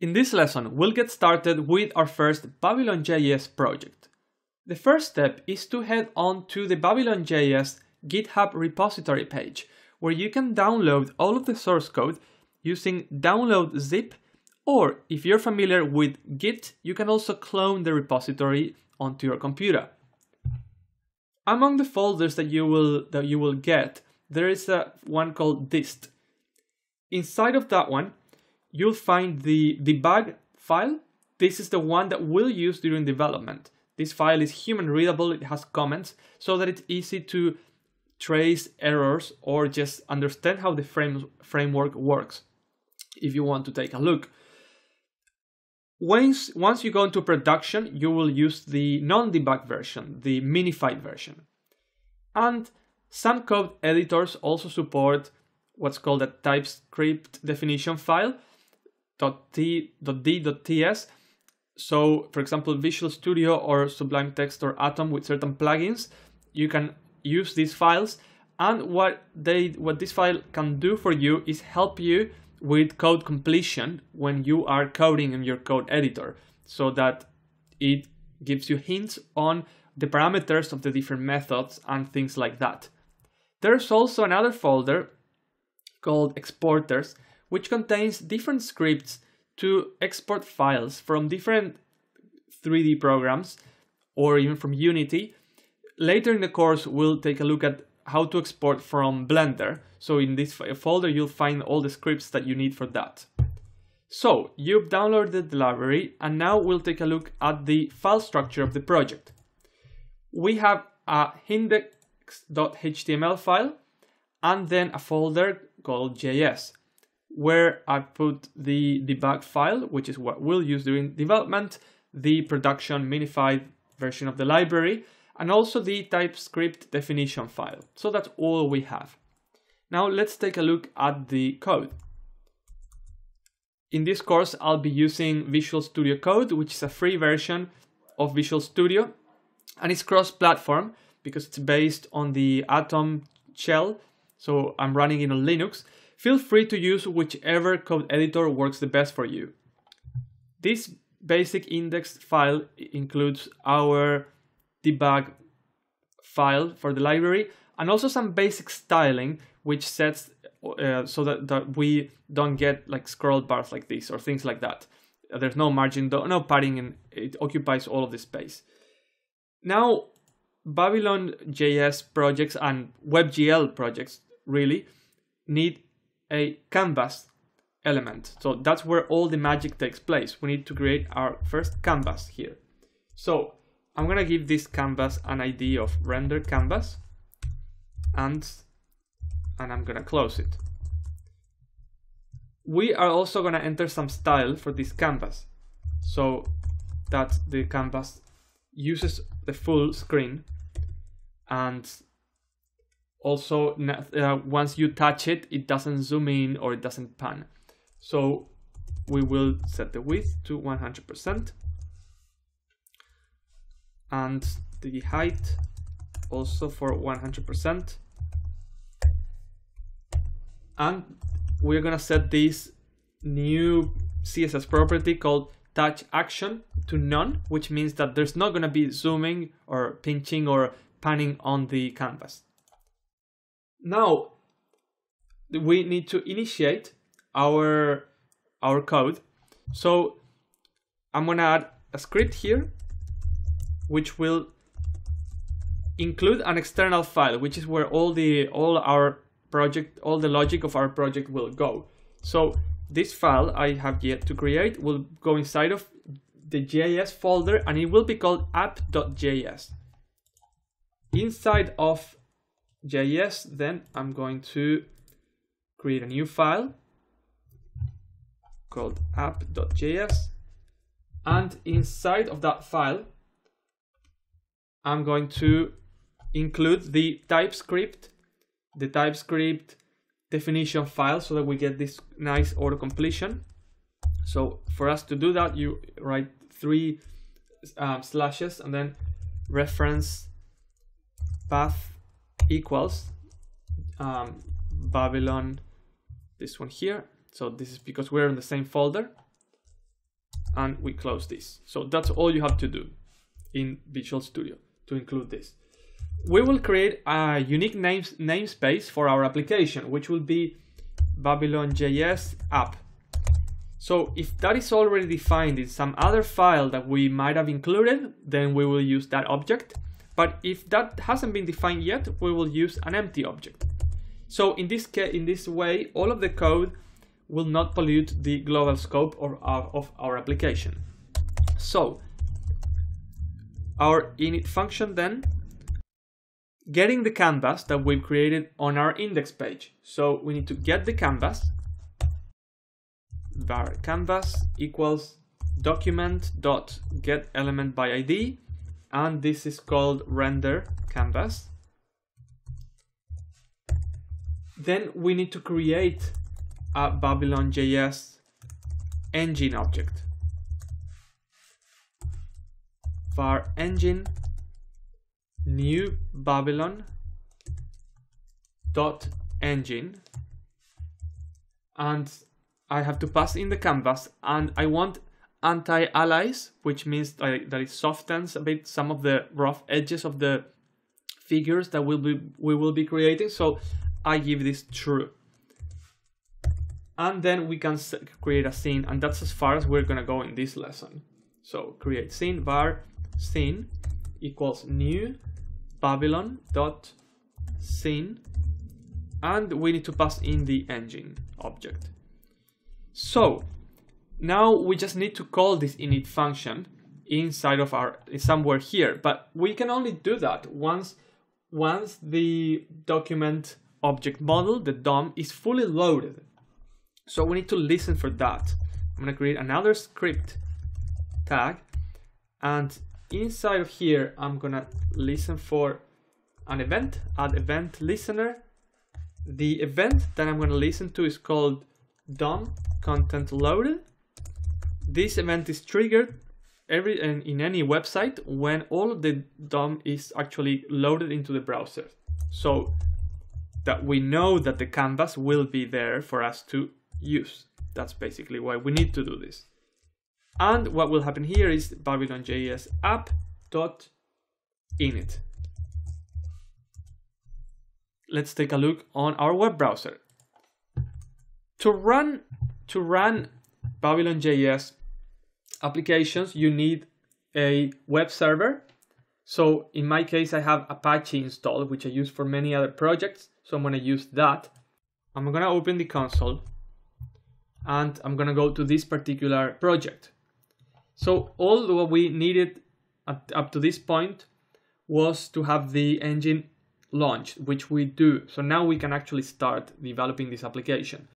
In this lesson, we'll get started with our first Babylon.js project. The first step is to head on to the Babylon.js GitHub repository page, where you can download all of the source code using download zip, or if you're familiar with Git, you can also clone the repository onto your computer. Among the folders that you will that you will get, there is a one called dist. Inside of that one, you'll find the debug file. This is the one that we'll use during development. This file is human readable, it has comments, so that it's easy to trace errors or just understand how the frame, framework works if you want to take a look. Once, once you go into production, you will use the non-debug version, the minified version. And some code editors also support what's called a TypeScript definition file, .t.d.ts. So, for example, Visual Studio or Sublime Text or Atom with certain plugins, you can use these files. And what they what this file can do for you is help you with code completion when you are coding in your code editor, so that it gives you hints on the parameters of the different methods and things like that. There's also another folder called exporters, which contains different scripts to export files from different 3D programs or even from Unity. Later in the course, we'll take a look at how to export from Blender. So in this folder, you'll find all the scripts that you need for that. So you've downloaded the library and now we'll take a look at the file structure of the project. We have a index.html file and then a folder called JS where I put the debug file, which is what we'll use during development, the production minified version of the library, and also the TypeScript definition file. So that's all we have. Now let's take a look at the code. In this course, I'll be using Visual Studio Code, which is a free version of Visual Studio, and it's cross-platform because it's based on the Atom shell, so I'm running it on Linux, Feel free to use whichever code editor works the best for you. This basic index file includes our debug file for the library and also some basic styling which sets uh, so that, that we don't get like scroll bars like this or things like that. There's no margin, no padding, and it occupies all of the space. Now, Babylon.js projects and WebGL projects really need a canvas element. So that's where all the magic takes place. We need to create our first canvas here. So I'm gonna give this canvas an ID of render canvas and, and I'm gonna close it. We are also gonna enter some style for this canvas so that the canvas uses the full screen and also uh, once you touch it it doesn't zoom in or it doesn't pan. So we will set the width to 100% and the height also for 100% and we're gonna set this new CSS property called touch action to none which means that there's not gonna be zooming or pinching or panning on the canvas now we need to initiate our our code. So I'm gonna add a script here, which will include an external file, which is where all the all our project, all the logic of our project will go. So this file I have yet to create will go inside of the JS folder and it will be called app.js. Inside of JS, then I'm going to create a new file called app.js. And inside of that file, I'm going to include the TypeScript, the TypeScript definition file so that we get this nice auto completion. So for us to do that, you write three um, slashes and then reference path equals um, Babylon, this one here. So this is because we're in the same folder. and we close this. So that's all you have to do in Visual Studio to include this. We will create a unique names, namespace for our application, which will be Babylon.js app. So if that is already defined in some other file that we might have included, then we will use that object. But if that hasn't been defined yet, we will use an empty object. So in this case, in this way, all of the code will not pollute the global scope or our, of our application. So our init function then getting the canvas that we've created on our index page. So we need to get the canvas var canvas equals document dot get element by id and this is called render canvas. Then we need to create a babylon.js engine object. Var engine new babylon dot engine. And I have to pass in the canvas and I want anti-alias, which means that it softens a bit some of the rough edges of the figures that we'll be, we will be creating. So I give this true. And then we can create a scene and that's as far as we're gonna go in this lesson. So create scene var scene equals new babylon dot scene and we need to pass in the engine object. So now we just need to call this init function inside of our somewhere here, but we can only do that once once the document object model, the DOM, is fully loaded. So we need to listen for that. I'm gonna create another script tag and inside of here I'm gonna listen for an event, add event listener. The event that I'm gonna listen to is called DOM content loaded. This event is triggered every in any website when all the DOM is actually loaded into the browser. So that we know that the canvas will be there for us to use. That's basically why we need to do this. And what will happen here is Babylon.js app.init. Let's take a look on our web browser. To run to run Babylon.js applications, you need a web server. So in my case, I have Apache installed, which I use for many other projects. So I'm going to use that. I'm going to open the console and I'm going to go to this particular project. So all what we needed up to this point was to have the engine launched, which we do. So now we can actually start developing this application.